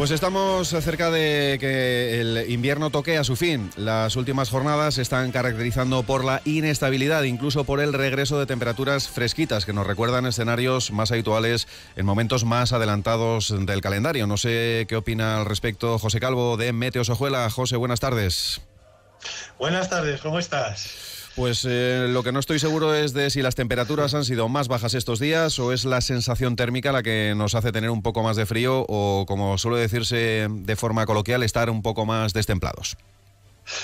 Pues estamos cerca de que el invierno toque a su fin. Las últimas jornadas se están caracterizando por la inestabilidad, incluso por el regreso de temperaturas fresquitas que nos recuerdan escenarios más habituales en momentos más adelantados del calendario. No sé qué opina al respecto José Calvo de Meteos Ojuela. José, buenas tardes. Buenas tardes, ¿cómo estás? Pues eh, lo que no estoy seguro es de si las temperaturas han sido más bajas estos días o es la sensación térmica la que nos hace tener un poco más de frío o, como suele decirse de forma coloquial, estar un poco más destemplados.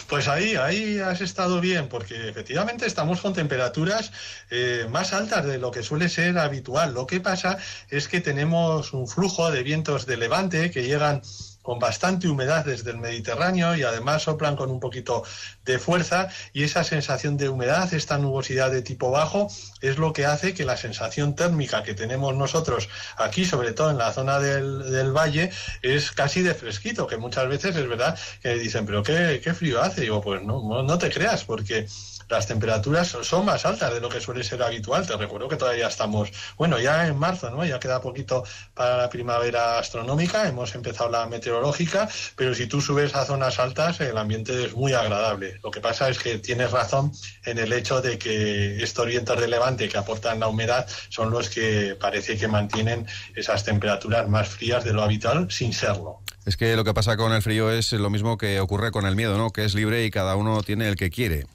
Pues ahí, ahí has estado bien, porque efectivamente estamos con temperaturas eh, más altas de lo que suele ser habitual. Lo que pasa es que tenemos un flujo de vientos de levante que llegan con bastante humedad desde el Mediterráneo y además soplan con un poquito de fuerza y esa sensación de humedad, esta nubosidad de tipo bajo, es lo que hace que la sensación térmica que tenemos nosotros aquí, sobre todo en la zona del, valle, es casi de fresquito, que muchas veces es verdad que dicen, pero qué, qué frío hace. Digo, pues no, no te creas, porque las temperaturas son más altas de lo que suele ser habitual. Te recuerdo que todavía estamos, bueno, ya en marzo, ¿no? Ya queda poquito para la primavera astronómica, hemos empezado la meteorológica, pero si tú subes a zonas altas, el ambiente es muy agradable. Lo que pasa es que tienes razón en el hecho de que estos vientos de levante que aportan la humedad son los que parece que mantienen esas temperaturas más frías de lo habitual sin serlo. Es que lo que pasa con el frío es lo mismo que ocurre con el miedo, ¿no? Que es libre y cada uno tiene el que quiere.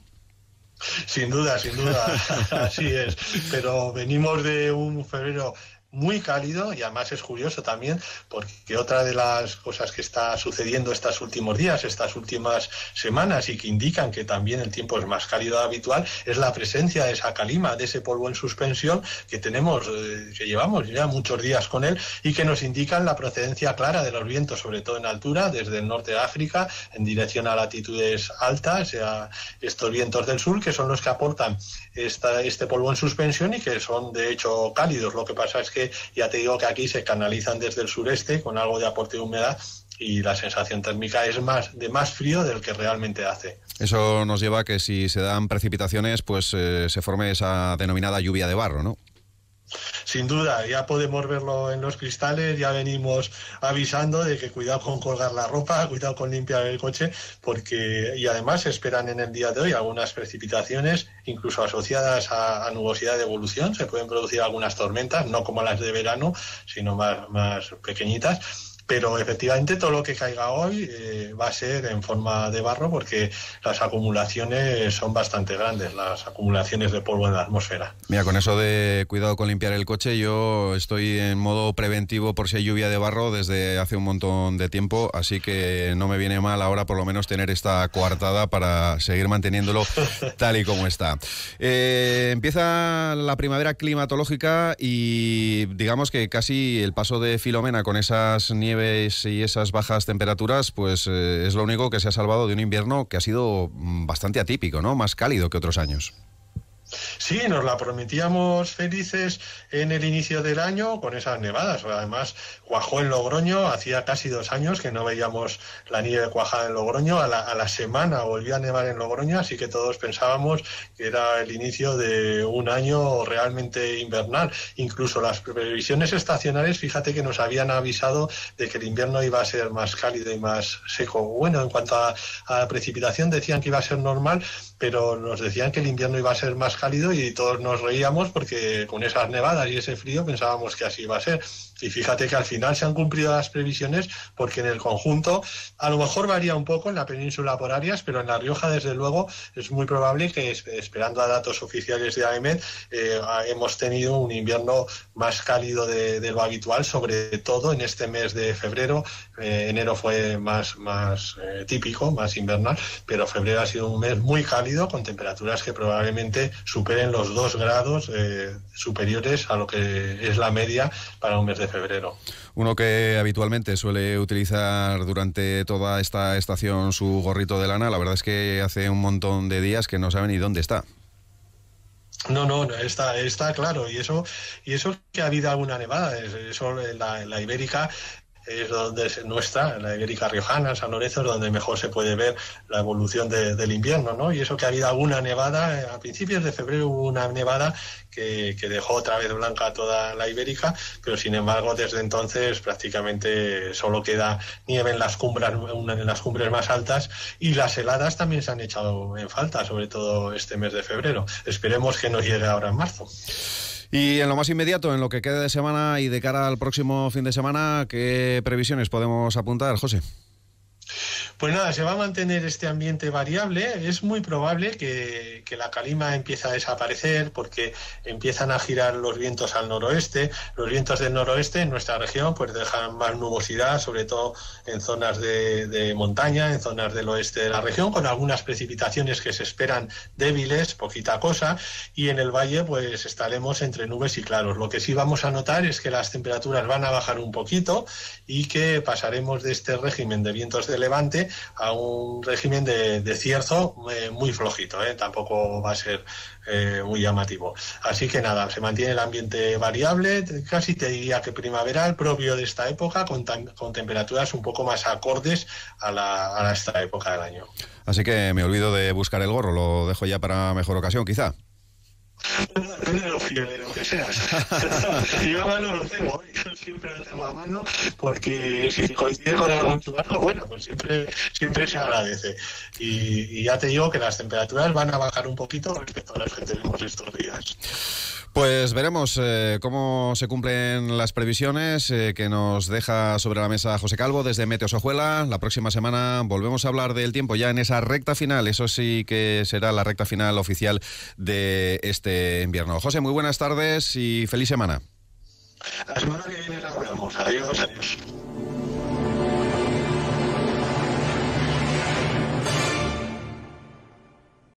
Sin duda, sin duda, así es. Pero venimos de un febrero muy cálido y además es curioso también porque otra de las cosas que está sucediendo estos últimos días, estas últimas semanas y que indican que también el tiempo es más cálido habitual es la presencia de esa calima, de ese polvo en suspensión que tenemos, eh, que llevamos ya muchos días con él y que nos indican la procedencia clara de los vientos, sobre todo en altura, desde el norte de África en dirección a latitudes altas, a estos vientos del sur que son los que aportan esta, este polvo en suspensión y que son de hecho cálidos. Lo que pasa es que ya te digo que aquí se canalizan desde el sureste con algo de aporte de humedad y la sensación térmica es más de más frío del que realmente hace. Eso nos lleva a que si se dan precipitaciones, pues eh, se forme esa denominada lluvia de barro, ¿no? Sin duda, ya podemos verlo en los cristales, ya venimos avisando de que cuidado con colgar la ropa, cuidado con limpiar el coche, porque y además esperan en el día de hoy algunas precipitaciones, incluso asociadas a, nubosidad de evolución, se pueden producir algunas tormentas, no como las de verano, sino más, más pequeñitas pero efectivamente todo lo que caiga hoy eh, va a ser en forma de barro porque las acumulaciones son bastante grandes, las acumulaciones de polvo en la atmósfera. Mira, con eso de cuidado con limpiar el coche, yo estoy en modo preventivo por si hay lluvia de barro desde hace un montón de tiempo, así que no me viene mal ahora por lo menos tener esta coartada para seguir manteniéndolo tal y como está. Eh, empieza la primavera climatológica y digamos que casi el paso de Filomena con esas nieves y esas bajas temperaturas, pues eh, es lo único que se ha salvado de un invierno que ha sido mm, bastante atípico, ¿no? Más cálido que otros años. Sí, nos la prometíamos felices en el inicio del año con esas nevadas. Además, cuajó en Logroño, hacía casi dos años que no veíamos la nieve cuajada en Logroño. A la, a la semana volvía a nevar en Logroño, así que todos pensábamos que era el inicio de un año realmente invernal. Incluso las previsiones estacionales, fíjate que nos habían avisado de que el invierno iba a ser más cálido y más seco. Bueno, en cuanto a, a precipitación, decían que iba a ser normal, pero nos decían que el invierno iba a ser más cálido y todos nos reíamos porque con esas nevadas y ese frío pensábamos que así iba a ser. Y fíjate que al final se han cumplido las previsiones porque en el conjunto a lo mejor varía un poco en la península por áreas, pero en La Rioja desde luego es muy probable que esperando a datos oficiales de AEMED eh, hemos tenido un invierno más cálido de, lo habitual, sobre todo en este mes de febrero. Eh, enero fue más, más eh, típico, más invernal, pero febrero ha sido un mes muy cálido con temperaturas que probablemente superen los dos grados superiores a lo que es la media para un mes de febrero. Uno que habitualmente suele utilizar durante toda esta estación su gorrito de lana, la verdad es que hace un montón de días que no sabe ni dónde está. No, no, está, está claro. Y eso, y eso que ha habido alguna nevada. Eso, la, la ibérica es donde es nuestra, la Ibérica Riojana, San Lorenzo, es donde mejor se puede ver la evolución del invierno, ¿no? Y eso que ha habido alguna nevada, eh, a principios de febrero hubo una nevada que, dejó otra vez blanca toda la Ibérica, pero sin embargo desde entonces prácticamente solo queda nieve en las cumbres, en las cumbres más altas y las heladas también se han echado en falta, sobre todo este mes de febrero. Esperemos que nos llegue ahora en marzo. Y en lo más inmediato, en lo que quede de semana y de cara al próximo fin de semana, ¿qué previsiones podemos apuntar, José? Pues nada, se va a mantener este ambiente variable. Es muy probable que, la calima empiece a desaparecer porque empiezan a girar los vientos al noroeste. Los vientos del noroeste en nuestra región pues dejan más nubosidad, sobre todo en zonas de, montaña, en zonas del oeste de la región, con algunas precipitaciones que se esperan débiles, poquita cosa, y en el valle pues estaremos entre nubes y claros. Lo que sí vamos a notar es que las temperaturas van a bajar un poquito y que pasaremos de este régimen de vientos de levante a un régimen de, cierzo eh, muy flojito, eh. tampoco va a ser eh, muy llamativo. Así que nada, se mantiene el ambiente variable, casi te diría que primaveral, propio de esta época, con, con temperaturas un poco más acordes a, la, a esta época del año. Así que me olvido de buscar el gorro, lo dejo ya para mejor ocasión, quizá. Depende de lo que seas. yo mano lo tengo, yo siempre lo tengo a mano, porque si coincide con algún trabajo, bueno, pues siempre, siempre se agradece. Y, y ya te digo que las temperaturas van a bajar un poquito respecto a las que tenemos estos días. Pues veremos eh, cómo se cumplen las previsiones eh, que nos deja sobre la mesa José Calvo desde Meteos Ojuela. La próxima semana volvemos a hablar del tiempo ya en esa recta final. Eso sí que será la recta final oficial de este invierno. José, muy buenas tardes y feliz semana. La semana que viene Adiós, adiós.